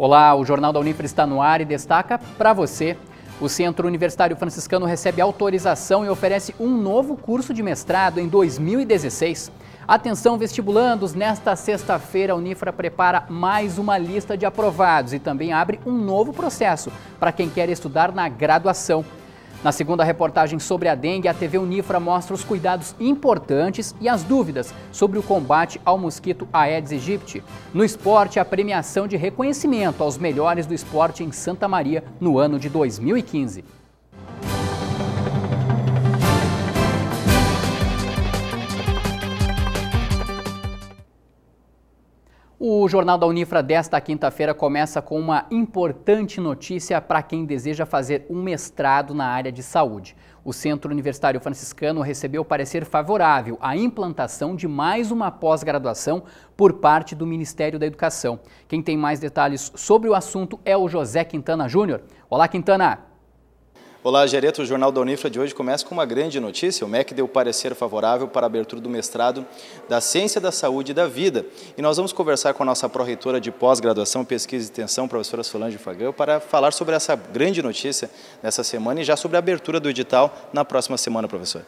Olá, o Jornal da Unifra está no ar e destaca para você. O Centro Universitário Franciscano recebe autorização e oferece um novo curso de mestrado em 2016. Atenção vestibulandos, nesta sexta-feira a Unifra prepara mais uma lista de aprovados e também abre um novo processo para quem quer estudar na graduação. Na segunda reportagem sobre a dengue, a TV Unifra mostra os cuidados importantes e as dúvidas sobre o combate ao mosquito Aedes aegypti. No esporte, a premiação de reconhecimento aos melhores do esporte em Santa Maria no ano de 2015. O Jornal da Unifra desta quinta-feira começa com uma importante notícia para quem deseja fazer um mestrado na área de saúde. O Centro Universitário Franciscano recebeu parecer favorável à implantação de mais uma pós-graduação por parte do Ministério da Educação. Quem tem mais detalhes sobre o assunto é o José Quintana Júnior. Olá, Quintana! Olá, Gereto. O Jornal da Unifra de hoje começa com uma grande notícia. O MEC deu parecer favorável para a abertura do mestrado da Ciência da Saúde e da Vida. E nós vamos conversar com a nossa pró-reitora de pós-graduação, pesquisa e extensão, professora Solange Fagão, para falar sobre essa grande notícia nessa semana e já sobre a abertura do edital na próxima semana, professor.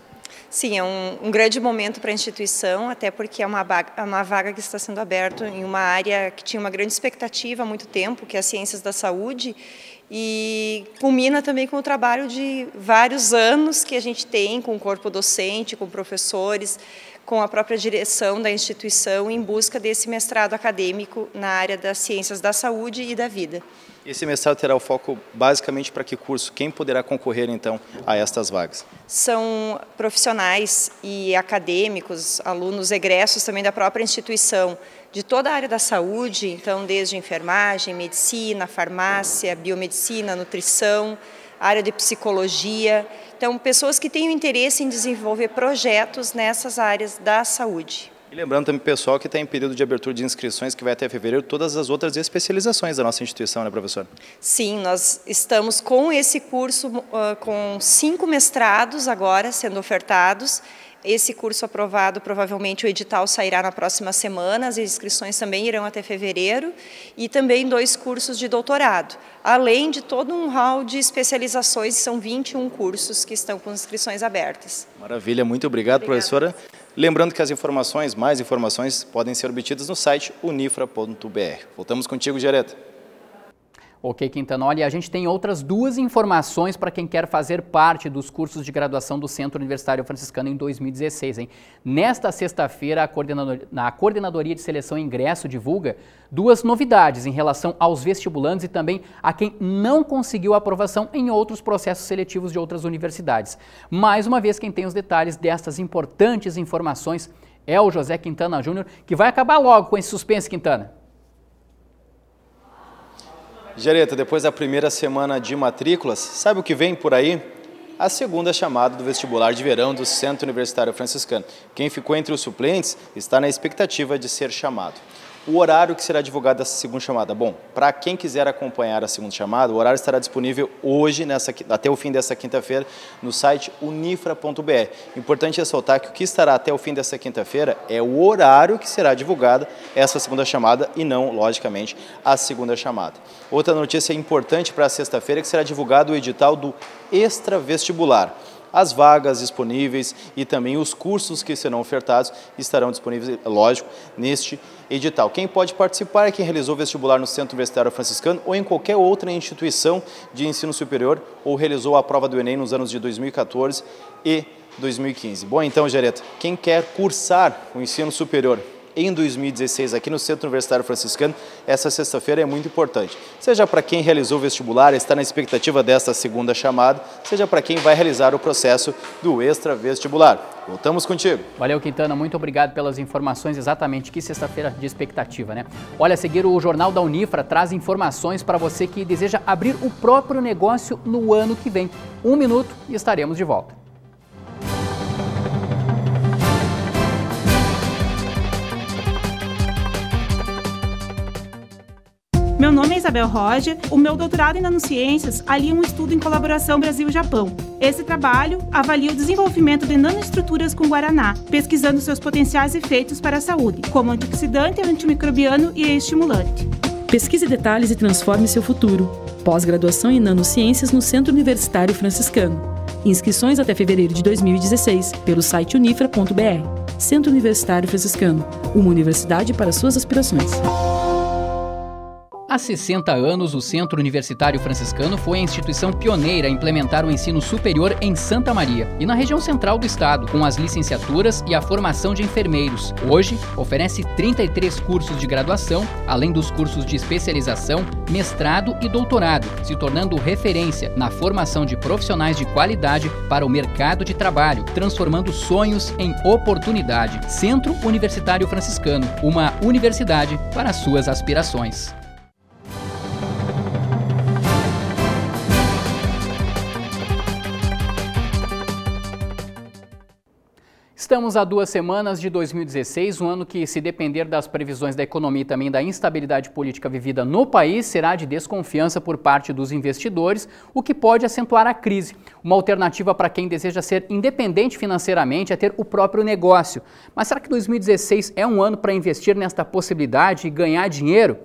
Sim, é um, um grande momento para a instituição, até porque é uma, vaga, é uma vaga que está sendo aberta em uma área que tinha uma grande expectativa há muito tempo, que é as ciências da saúde, e culmina também com o trabalho de vários anos que a gente tem com o corpo docente, com professores, com a própria direção da instituição em busca desse mestrado acadêmico na área das ciências da saúde e da vida. Esse mestrado terá o foco basicamente para que curso? Quem poderá concorrer então a estas vagas? São profissionais e acadêmicos, alunos egressos também da própria instituição, de toda a área da saúde, então desde enfermagem, medicina, farmácia, biomedicina, nutrição, área de psicologia. Então, pessoas que têm interesse em desenvolver projetos nessas áreas da saúde. E lembrando também, pessoal, que está em período de abertura de inscrições, que vai até fevereiro, todas as outras especializações da nossa instituição, né, professor? Sim, nós estamos com esse curso, uh, com cinco mestrados agora sendo ofertados, esse curso aprovado, provavelmente o edital sairá na próxima semana, as inscrições também irão até fevereiro, e também dois cursos de doutorado, além de todo um hall de especializações, são 21 cursos que estão com inscrições abertas. Maravilha, muito obrigado, Obrigada. professora. Lembrando que as informações, mais informações, podem ser obtidas no site unifra.br. Voltamos contigo, Gereta. Ok, Quintana. Olha, a gente tem outras duas informações para quem quer fazer parte dos cursos de graduação do Centro Universitário Franciscano em 2016. Hein? Nesta sexta-feira, a, coordenador, a Coordenadoria de Seleção e Ingresso divulga duas novidades em relação aos vestibulantes e também a quem não conseguiu aprovação em outros processos seletivos de outras universidades. Mais uma vez, quem tem os detalhes destas importantes informações é o José Quintana Júnior, que vai acabar logo com esse suspense, Quintana. Jareta, depois da primeira semana de matrículas, sabe o que vem por aí? A segunda chamada do vestibular de verão do Centro Universitário Franciscano. Quem ficou entre os suplentes está na expectativa de ser chamado. O horário que será divulgado dessa segunda chamada. Bom, para quem quiser acompanhar a segunda chamada, o horário estará disponível hoje, nessa, até o fim dessa quinta-feira, no site unifra.br. Importante ressaltar que o que estará até o fim dessa quinta-feira é o horário que será divulgada essa segunda chamada e não, logicamente, a segunda chamada. Outra notícia importante para sexta-feira é que será divulgado o edital do extra vestibular. As vagas disponíveis e também os cursos que serão ofertados estarão disponíveis, lógico, neste edital. Quem pode participar é quem realizou vestibular no Centro Universitário Franciscano ou em qualquer outra instituição de ensino superior ou realizou a prova do Enem nos anos de 2014 e 2015. Bom, então, Gereta, quem quer cursar o ensino superior em 2016 aqui no Centro Universitário Franciscano, essa sexta-feira é muito importante. Seja para quem realizou o vestibular, está na expectativa desta segunda chamada, seja para quem vai realizar o processo do extra vestibular. Voltamos contigo. Valeu, Quintana. Muito obrigado pelas informações. Exatamente, que sexta-feira de expectativa, né? Olha, a seguir o Jornal da Unifra traz informações para você que deseja abrir o próprio negócio no ano que vem. Um minuto e estaremos de volta. Meu nome é Isabel Roger. O meu doutorado em nanociências alia um estudo em colaboração Brasil-Japão. Esse trabalho avalia o desenvolvimento de nanoestruturas com guaraná, pesquisando seus potenciais efeitos para a saúde, como antioxidante, antimicrobiano e estimulante. Pesquise detalhes e transforme seu futuro. Pós-graduação em Nanociências no Centro Universitário Franciscano. Inscrições até fevereiro de 2016 pelo site unifra.br. Centro Universitário Franciscano, uma universidade para suas aspirações. Há 60 anos, o Centro Universitário Franciscano foi a instituição pioneira a implementar o ensino superior em Santa Maria e na região central do estado, com as licenciaturas e a formação de enfermeiros. Hoje, oferece 33 cursos de graduação, além dos cursos de especialização, mestrado e doutorado, se tornando referência na formação de profissionais de qualidade para o mercado de trabalho, transformando sonhos em oportunidade. Centro Universitário Franciscano, uma universidade para suas aspirações. Estamos a duas semanas de 2016, um ano que, se depender das previsões da economia e também da instabilidade política vivida no país, será de desconfiança por parte dos investidores, o que pode acentuar a crise. Uma alternativa para quem deseja ser independente financeiramente é ter o próprio negócio. Mas será que 2016 é um ano para investir nesta possibilidade e ganhar dinheiro?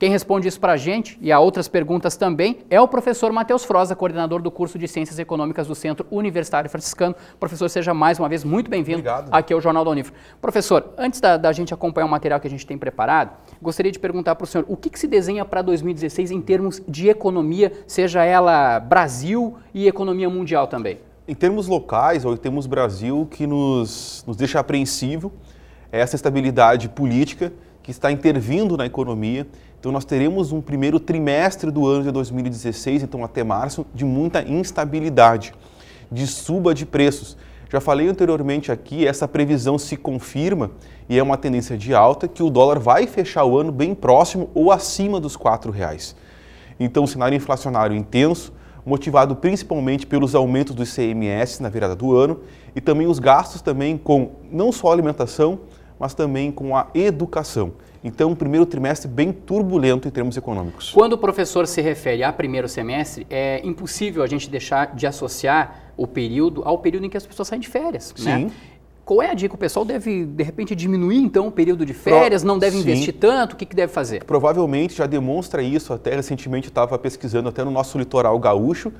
Quem responde isso para a gente e a outras perguntas também é o professor Matheus Froza, coordenador do curso de Ciências Econômicas do Centro Universitário Franciscano. Professor, seja mais uma vez muito bem-vindo aqui ao Jornal da Unifra. Professor, antes da, da, gente acompanhar o material que a gente tem preparado, gostaria de perguntar para o senhor o que, que se desenha para 2016 em termos de economia, seja ela Brasil e economia mundial também? Em termos locais, ou em termos Brasil, que nos, nos deixa apreensivo é essa estabilidade política que está intervindo na economia então nós teremos um primeiro trimestre do ano de 2016, então até março, de muita instabilidade, de suba de preços. Já falei anteriormente aqui, essa previsão se confirma e é uma tendência de alta que o dólar vai fechar o ano bem próximo ou acima dos R$ reais. Então, um cenário inflacionário intenso, motivado principalmente pelos aumentos do ICMS na virada do ano e também os gastos também com não só alimentação, mas também com a educação. Então, um primeiro trimestre bem turbulento em termos econômicos. Quando o professor se refere a primeiro semestre, é impossível a gente deixar de associar o período ao período em que as pessoas saem de férias. Né? Sim. Né? Qual é a dica? O pessoal deve, de repente, diminuir então o período de férias, não deve Sim. investir tanto? O que, que deve fazer? Provavelmente já demonstra isso. Até recentemente estava pesquisando até no nosso litoral gaúcho.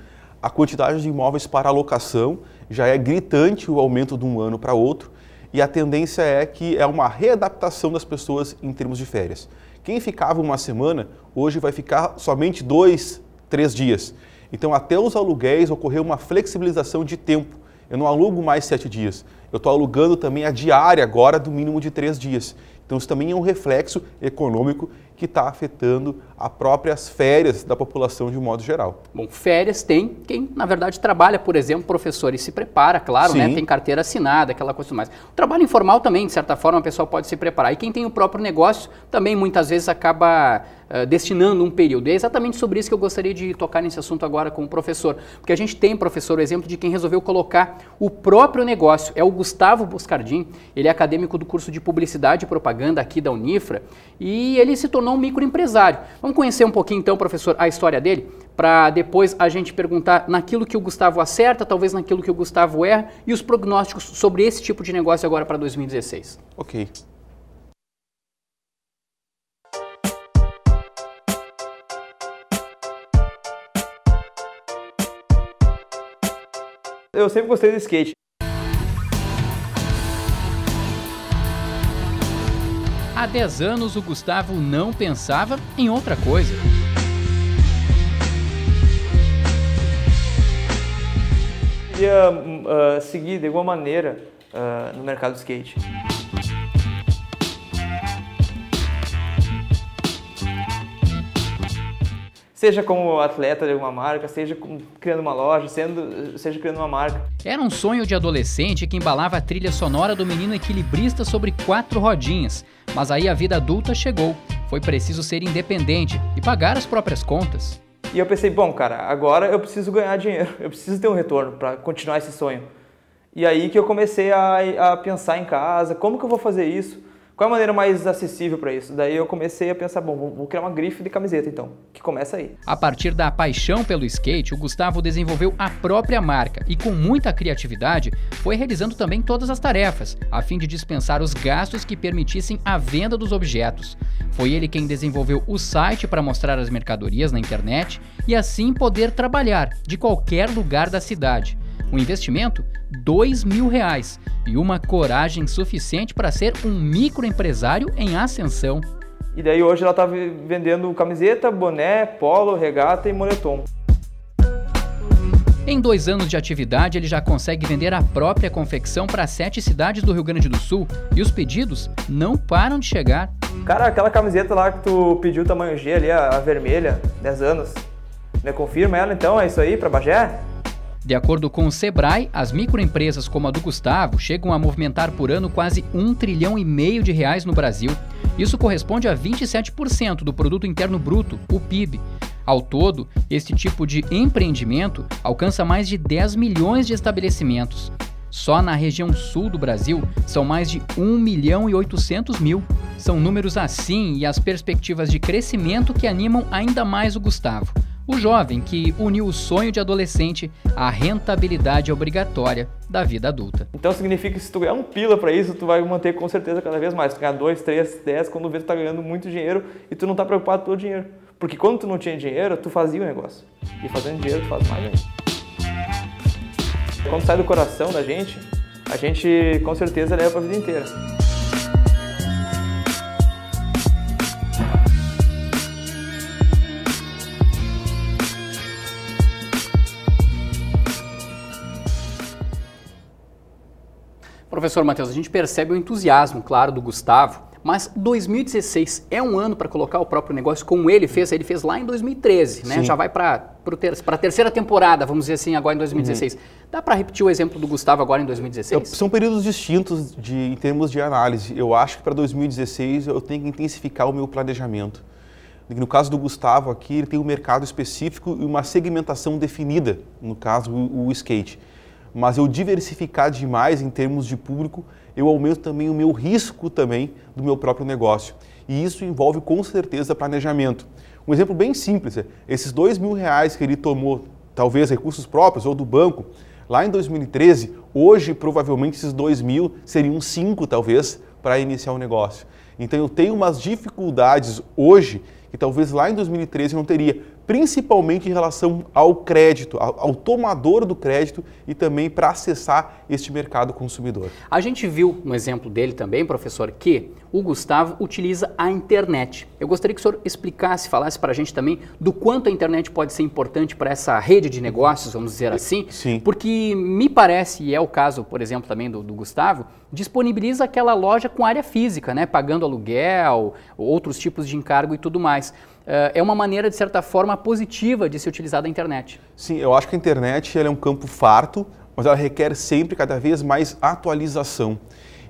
A quantidade de imóveis para alocação já é gritante o aumento de um ano para outro e a tendência é que é uma readaptação das pessoas em termos de férias. Quem ficava uma semana, hoje vai ficar somente dois, três dias. Então, até os aluguéis ocorreu uma flexibilização de tempo. Eu não alugo mais sete dias. Eu estou alugando também a diária agora do mínimo de três dias. Então, isso também é um reflexo econômico que está afetando as próprias férias da população de um modo geral. Bom, férias tem quem, na verdade, trabalha, por exemplo, professor e se prepara, claro, né? tem carteira assinada, aquela coisa mais. O trabalho informal também, de certa forma, a pessoa pode se preparar. E quem tem o próprio negócio também, muitas vezes, acaba uh, destinando um período. E é exatamente sobre isso que eu gostaria de tocar nesse assunto agora com o professor. Porque a gente tem, professor, o exemplo de quem resolveu colocar o próprio negócio. É o Gustavo Buscardim, ele é acadêmico do curso de Publicidade e Propaganda aqui da Unifra, e ele se tornou tornou um microempresário. Vamos conhecer um pouquinho então, professor, a história dele, para depois a gente perguntar naquilo que o Gustavo acerta, talvez naquilo que o Gustavo erra e os prognósticos sobre esse tipo de negócio agora para 2016. Ok. Eu sempre gostei do skate. Há 10 anos, o Gustavo não pensava em outra coisa. Queria uh, seguir de alguma maneira uh, no mercado do skate. Seja como atleta de alguma marca, seja criando uma loja, sendo, seja criando uma marca. Era um sonho de adolescente que embalava a trilha sonora do menino equilibrista sobre quatro rodinhas. Mas aí a vida adulta chegou. Foi preciso ser independente e pagar as próprias contas. E eu pensei, bom, cara, agora eu preciso ganhar dinheiro, eu preciso ter um retorno para continuar esse sonho. E aí que eu comecei a, a pensar em casa, como que eu vou fazer isso? Qual é a maneira mais acessível para isso? Daí eu comecei a pensar, bom, vou criar uma grife de camiseta então, que começa aí. A partir da paixão pelo skate, o Gustavo desenvolveu a própria marca e com muita criatividade foi realizando também todas as tarefas, a fim de dispensar os gastos que permitissem a venda dos objetos. Foi ele quem desenvolveu o site para mostrar as mercadorias na internet e assim poder trabalhar de qualquer lugar da cidade. O investimento? dois mil reais e uma coragem suficiente para ser um microempresário em ascensão. E daí hoje ela está vendendo camiseta, boné, polo, regata e moletom. Em dois anos de atividade, ele já consegue vender a própria confecção para sete cidades do Rio Grande do Sul e os pedidos não param de chegar. Cara, aquela camiseta lá que tu pediu tamanho G ali, a, a vermelha, 10 anos, me confirma ela então? É isso aí para Bagé? De acordo com o Sebrae, as microempresas como a do Gustavo chegam a movimentar por ano quase um trilhão e meio de reais no Brasil. Isso corresponde a 27% do produto interno bruto, o PIB. Ao todo, este tipo de empreendimento alcança mais de 10 milhões de estabelecimentos. Só na região sul do Brasil são mais de 1 milhão e 800 mil. São números assim e as perspectivas de crescimento que animam ainda mais o Gustavo o jovem que uniu o sonho de adolescente à rentabilidade obrigatória da vida adulta. Então significa que se tu ganhar um pila para isso, tu vai manter com certeza cada vez mais. Tu ganhar dois, três, dez, quando vê tu tá ganhando muito dinheiro e tu não tá preocupado com o dinheiro. Porque quando tu não tinha dinheiro, tu fazia o negócio. E fazendo dinheiro, tu faz mais ainda. Quando sai do coração da gente, a gente com certeza leva para a vida inteira. Professor Matheus, a gente percebe o entusiasmo, claro, do Gustavo, mas 2016 é um ano para colocar o próprio negócio como ele fez, ele fez lá em 2013, né? Já vai para ter, a terceira temporada, vamos dizer assim, agora em 2016. Uhum. Dá para repetir o exemplo do Gustavo agora em 2016? São períodos distintos de, em termos de análise. Eu acho que para 2016 eu tenho que intensificar o meu planejamento. No caso do Gustavo aqui, ele tem um mercado específico e uma segmentação definida, no caso o, o skate mas eu diversificar demais em termos de público, eu aumento também o meu risco também do meu próprio negócio. E isso envolve com certeza planejamento. Um exemplo bem simples, é, esses dois mil reais que ele tomou, talvez recursos próprios ou do banco, lá em 2013, hoje provavelmente esses dois mil seriam cinco talvez para iniciar o um negócio. Então eu tenho umas dificuldades hoje que talvez lá em 2013 eu não teria, principalmente em relação ao crédito, ao, tomador do crédito e também para acessar este mercado consumidor. A gente viu no exemplo dele também, professor, que o Gustavo utiliza a internet. Eu gostaria que o senhor explicasse, falasse para a gente também do quanto a internet pode ser importante para essa rede de negócios, vamos dizer assim. Sim. Porque me parece, e é o caso, por exemplo, também do, do Gustavo, disponibiliza aquela loja com área física, né, pagando aluguel, outros tipos de encargo e tudo mais. Eh, é uma maneira, de certa forma, positiva de se utilizar da internet. Sim, eu acho que a internet é um campo farto, mas ela requer sempre cada vez mais atualização.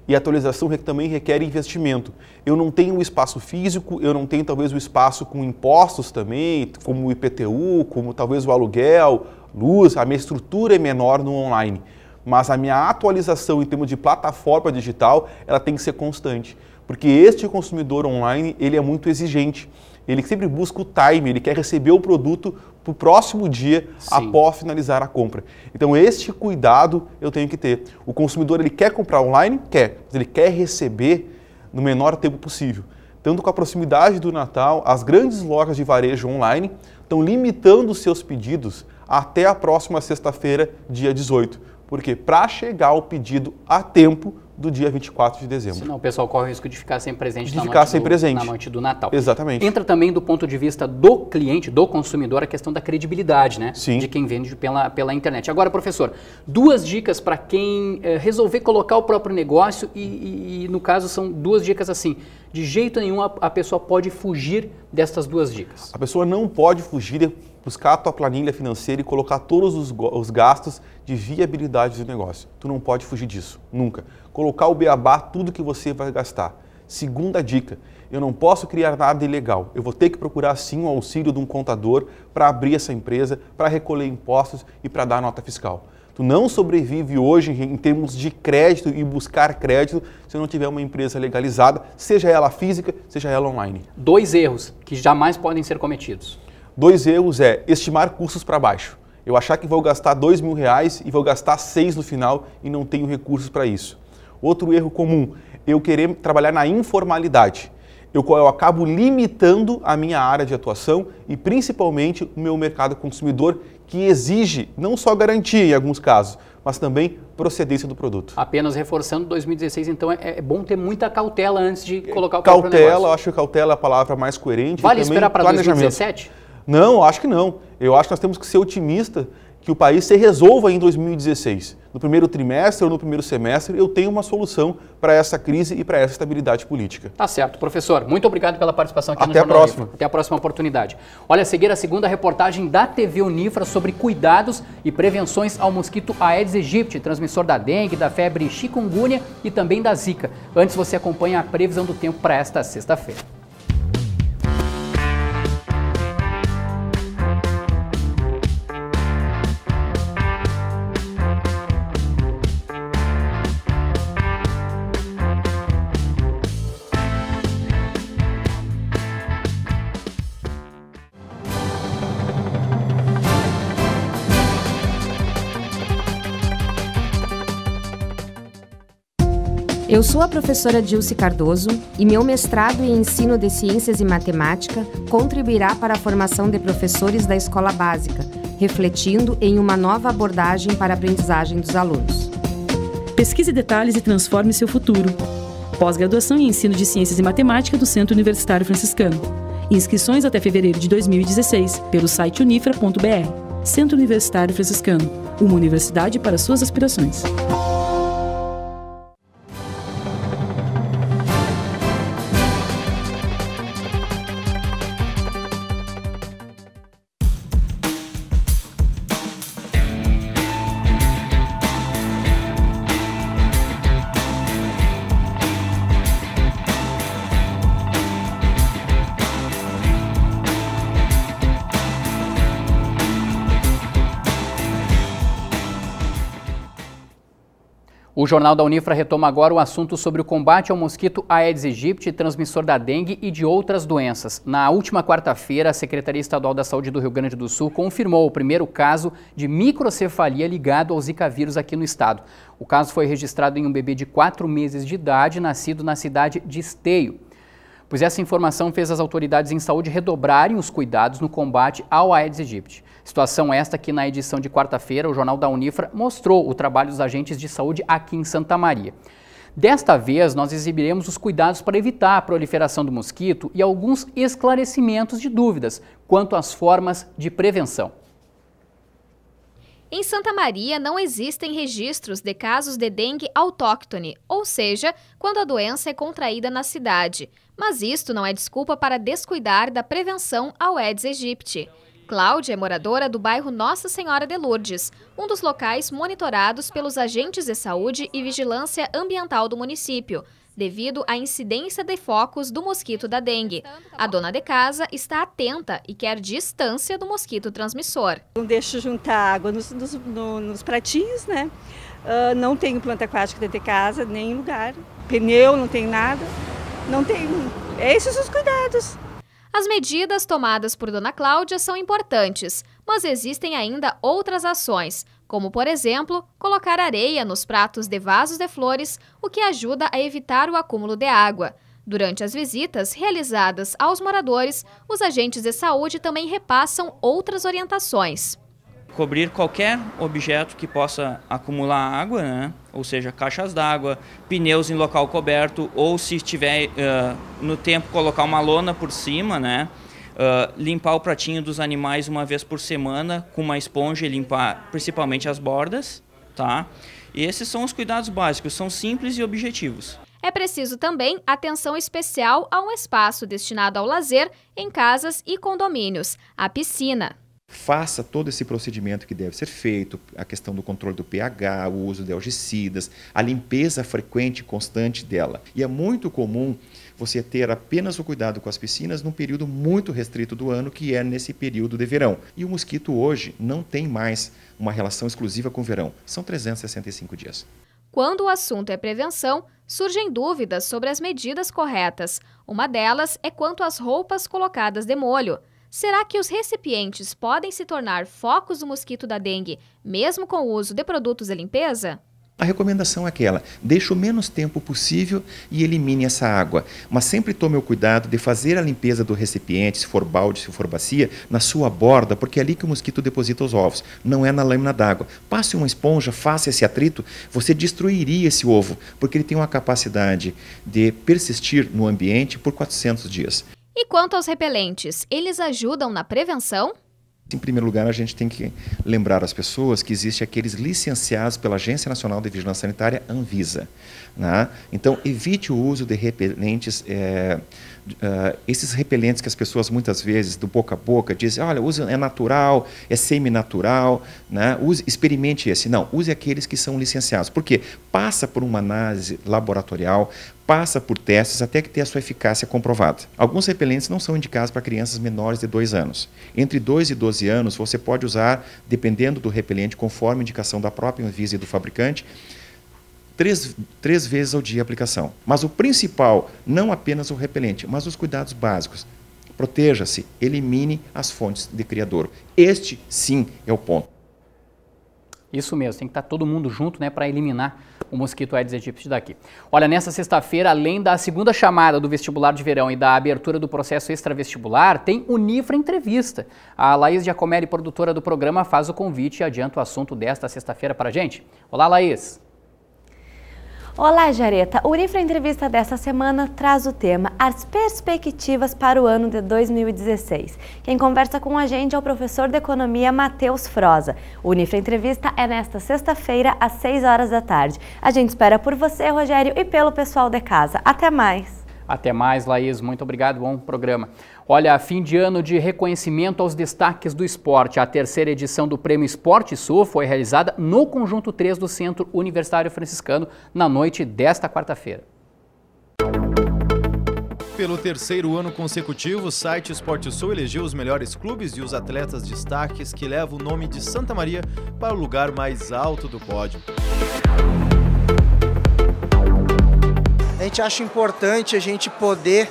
E atualização também requer investimento. Eu não tenho o espaço físico, eu não tenho talvez o espaço com impostos também, como o IPTU, como talvez o aluguel, luz, a minha estrutura é menor no online. Mas a minha atualização em termos de plataforma digital, ela tem que ser constante. Porque este consumidor online, ele é muito exigente ele sempre busca o time, ele quer receber o produto para o próximo dia Sim. após finalizar a compra. Então, este cuidado eu tenho que ter. O consumidor ele quer comprar online? Quer, mas ele quer receber no menor tempo possível. Tanto com a proximidade do Natal, as grandes lojas de varejo online estão limitando os seus pedidos até a próxima sexta-feira, dia 18. Porque para chegar o pedido a tempo, do dia 24 de dezembro. Senão o pessoal corre o risco de ficar sem presente, de na, ficar noite sem do, presente. na noite do Natal. Exatamente. Entra também do ponto de vista do cliente, do consumidor, a questão da credibilidade, né? Sim. De quem vende pela, pela internet. Agora, professor, duas dicas para quem eh, resolver colocar o próprio negócio e, e, e, no caso, são duas dicas assim. De jeito nenhum a, a pessoa pode fugir dessas duas dicas. A pessoa não pode fugir buscar a tua planilha financeira e colocar todos os, os gastos de viabilidade do negócio. Tu não pode fugir disso, nunca. Colocar o beabá, tudo que você vai gastar. Segunda dica, eu não posso criar nada ilegal. Eu vou ter que procurar sim o auxílio de um contador para abrir essa empresa, para recolher impostos e para dar nota fiscal. Tu não sobrevive hoje em termos de crédito e buscar crédito se não tiver uma empresa legalizada, seja ela física, seja ela online. Dois erros que jamais podem ser cometidos. Dois erros é estimar custos para baixo. Eu achar que vou gastar dois mil reais e vou gastar seis no final e não tenho recursos para isso. Outro erro comum, eu querer trabalhar na informalidade eu, eu acabo limitando a minha área de atuação e principalmente o meu mercado consumidor, que exige não só garantia em alguns casos, mas também procedência do produto. Apenas reforçando 2016, então é, é bom ter muita cautela antes de colocar o Cautela, acho que cautela é a palavra mais coerente. Vale esperar para 2017? Não, acho que não. Eu acho que nós temos que ser otimistas que o país se resolva em 2016. No primeiro trimestre ou no primeiro semestre, eu tenho uma solução para essa crise e para essa estabilidade política. Tá certo. Professor, muito obrigado pela participação aqui Até no Jornal a próxima. Até a próxima oportunidade. Olha, a seguir a segunda reportagem da TV Unifra sobre cuidados e prevenções ao mosquito Aedes aegypti, transmissor da dengue, da febre chikungunya e também da zika. Antes você acompanha a previsão do tempo para esta sexta-feira. Eu sou a professora Dilce Cardoso e meu mestrado em ensino de ciências e matemática contribuirá para a formação de professores da escola básica, refletindo em uma nova abordagem para a aprendizagem dos alunos. Pesquise detalhes e transforme seu futuro. Pós-graduação em ensino de ciências e matemática do Centro Universitário Franciscano. Inscrições até fevereiro de 2016 pelo site unifra.br. Centro Universitário Franciscano, uma universidade para suas aspirações. Jornal da Unifra retoma agora o assunto sobre o combate ao mosquito Aedes aegypti, transmissor da dengue e de outras doenças. Na última quarta-feira, a Secretaria Estadual da Saúde do Rio Grande do Sul confirmou o primeiro caso de microcefalia ligado ao Zika vírus aqui no estado. O caso foi registrado em um bebê de 4 meses de idade, nascido na cidade de Esteio. Pois essa informação fez as autoridades em saúde redobrarem os cuidados no combate ao Aedes aegypti. Situação esta que na edição de quarta-feira o Jornal da Unifra mostrou o trabalho dos agentes de saúde aqui em Santa Maria. Desta vez, nós exibiremos os cuidados para evitar a proliferação do mosquito e alguns esclarecimentos de dúvidas quanto às formas de prevenção. Em Santa Maria não existem registros de casos de dengue autóctone, ou seja, quando a doença é contraída na cidade. Mas isto não é desculpa para descuidar da prevenção ao Aedes aegypti. Cláudia é moradora do bairro Nossa Senhora de Lourdes, um dos locais monitorados pelos agentes de saúde e vigilância ambiental do município, devido à incidência de focos do mosquito da dengue. A dona de casa está atenta e quer distância do mosquito transmissor. Não deixo juntar água nos, nos, nos pratinhos, né? Uh, não tenho planta aquática dentro de casa, nem lugar. Pneu, não tenho nada. Não tenho. Esses os cuidados. As medidas tomadas por Dona Cláudia são importantes, mas existem ainda outras ações, como, por exemplo, colocar areia nos pratos de vasos de flores, o que ajuda a evitar o acúmulo de água. Durante as visitas realizadas aos moradores, os agentes de saúde também repassam outras orientações cobrir qualquer objeto que possa acumular água, né? ou seja, caixas d'água, pneus em local coberto, ou se estiver uh, no tempo colocar uma lona por cima, né? Uh, limpar o pratinho dos animais uma vez por semana com uma esponja e limpar principalmente as bordas, tá? E esses são os cuidados básicos, são simples e objetivos. É preciso também atenção especial a um espaço destinado ao lazer em casas e condomínios, a piscina faça todo esse procedimento que deve ser feito, a questão do controle do pH, o uso de algicidas, a limpeza frequente e constante dela. E é muito comum você ter apenas o cuidado com as piscinas num período muito restrito do ano, que é nesse período de verão. E o mosquito hoje não tem mais uma relação exclusiva com o verão, são 365 dias. Quando o assunto é prevenção, surgem dúvidas sobre as medidas corretas. Uma delas é quanto às roupas colocadas de molho. Será que os recipientes podem se tornar focos do mosquito da dengue, mesmo com o uso de produtos de limpeza? A recomendação é aquela: deixe o menos tempo possível e elimine essa água. Mas sempre tome o cuidado de fazer a limpeza do recipiente, se for balde, se for bacia, na sua borda, porque é ali que o mosquito deposita os ovos, não é na lâmina d'água. Passe uma esponja, faça esse atrito, você destruiria esse ovo, porque ele tem uma capacidade de persistir no ambiente por 400 dias. E quanto aos repelentes, eles ajudam na prevenção? Em primeiro lugar, a gente tem que lembrar as pessoas que existem aqueles licenciados pela Agência Nacional de Vigilância Sanitária, Anvisa. Né? Então, evite o uso de repelentes, é, uh, esses repelentes que as pessoas muitas vezes, do boca a boca, dizem, olha, use, é natural, é semi-natural, né? experimente esse. Não, use aqueles que são licenciados. Por quê? Passa por uma análise laboratorial, passa por testes até que tenha a sua eficácia comprovada. Alguns repelentes não são indicados para crianças menores de 2 anos. Entre 2 e 12 anos, você pode usar, dependendo do repelente, conforme indicação da própria Anvisa e do fabricante, três, três vezes ao dia a aplicação. Mas o principal, não apenas o repelente, mas os cuidados básicos. Proteja-se, elimine as fontes de criador. Este, sim, é o ponto. Isso mesmo, tem que estar todo mundo junto né, para eliminar o mosquito Aedes aegypti daqui. Olha, nessa sexta-feira, além da segunda chamada do vestibular de verão e da abertura do processo extravestibular, tem Unifra Entrevista. A Laís Giacomelli, produtora do programa, faz o convite e adianta o assunto desta sexta-feira para a gente. Olá, Laís. Olá, Jareta. O Unifra Entrevista desta semana traz o tema As Perspectivas para o ano de 2016. Quem conversa com a gente é o professor de Economia Matheus Froza. O Unifra Entrevista é nesta sexta-feira, às 6 horas da tarde. A gente espera por você, Rogério, e pelo pessoal de casa. Até mais! Até mais, Laís. Muito obrigado. Bom programa. Olha, fim de ano de reconhecimento aos destaques do esporte. A terceira edição do Prêmio Esporte Sul foi realizada no Conjunto 3 do Centro Universitário Franciscano na noite desta quarta-feira. Pelo terceiro ano consecutivo, o site Esporte Sul elegeu os melhores clubes e os atletas destaques que levam o nome de Santa Maria para o lugar mais alto do pódio. A gente acha importante a gente poder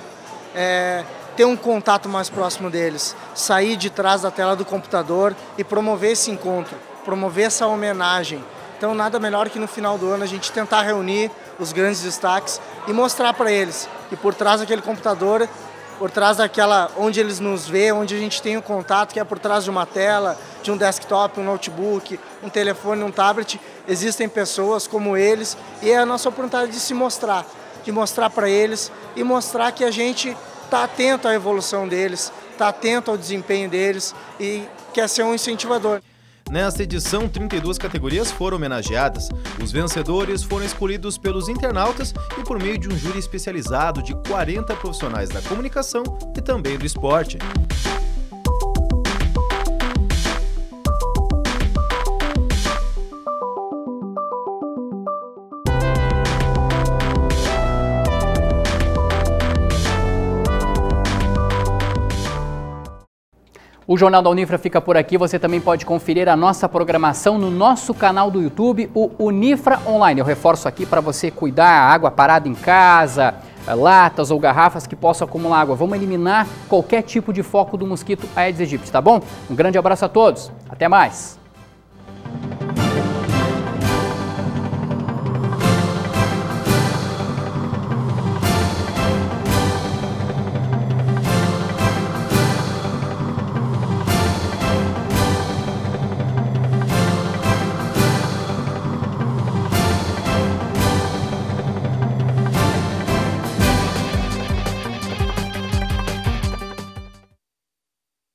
é, ter um contato mais próximo deles, sair de trás da tela do computador e promover esse encontro, promover essa homenagem. Então, nada melhor que no final do ano a gente tentar reunir os grandes destaques e mostrar para eles que por trás daquele computador, por trás daquela onde eles nos vê, onde a gente tem o contato, que é por trás de uma tela, de um desktop, um notebook, um telefone, um tablet, existem pessoas como eles e é a nossa oportunidade de se mostrar de mostrar para eles e mostrar que a gente está atento à evolução deles, está atento ao desempenho deles e quer ser um incentivador. Nesta edição, 32 categorias foram homenageadas. Os vencedores foram escolhidos pelos internautas e por meio de um júri especializado de 40 profissionais da comunicação e também do esporte. O Jornal da Unifra fica por aqui. Você também pode conferir a nossa programação no nosso canal do YouTube, o Unifra Online. Eu reforço aqui para você cuidar a água parada em casa, eh, latas ou garrafas que possam acumular água. Vamos eliminar qualquer tipo de foco do mosquito Aedes aegypti, tá bom? Um grande abraço a todos. Até mais.